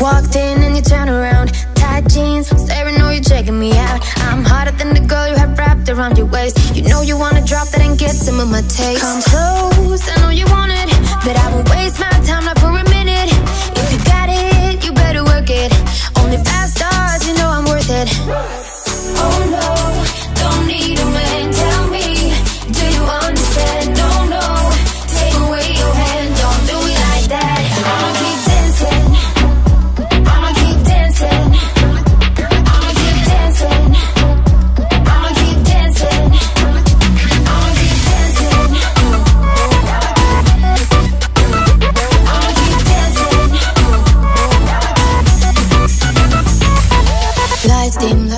Walked in and you turn around, tight jeans, staring, know you're checking me out. I'm hotter than the girl you have wrapped around your waist. You know you wanna drop that and get some of my taste. Come close, Lights